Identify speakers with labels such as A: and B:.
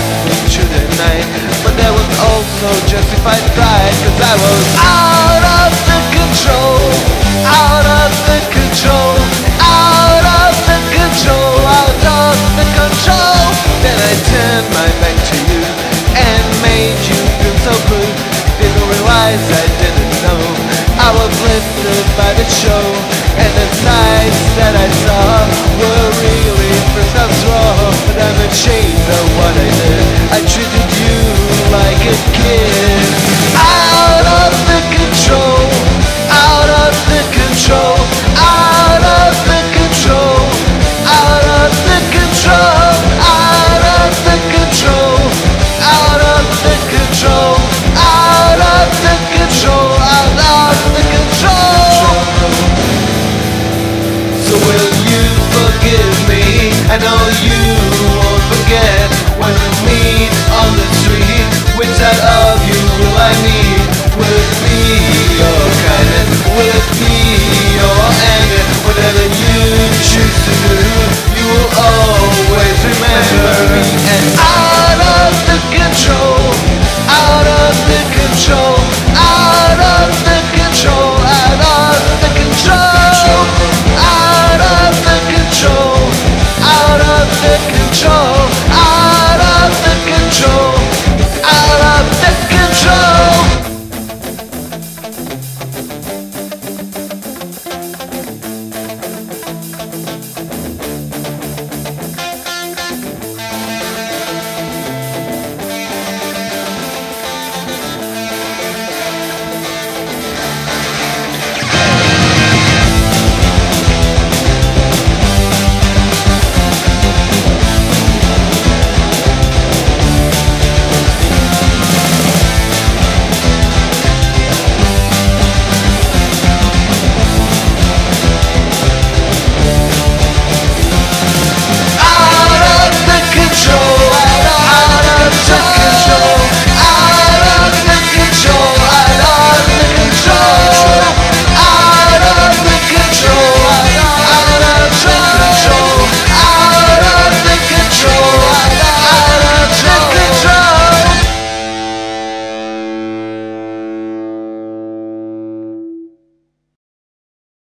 A: darkness to the night. But there was also justified pride Cause I was out of the control. know you won't forget when we meet on the street. Which side of you will I meet? said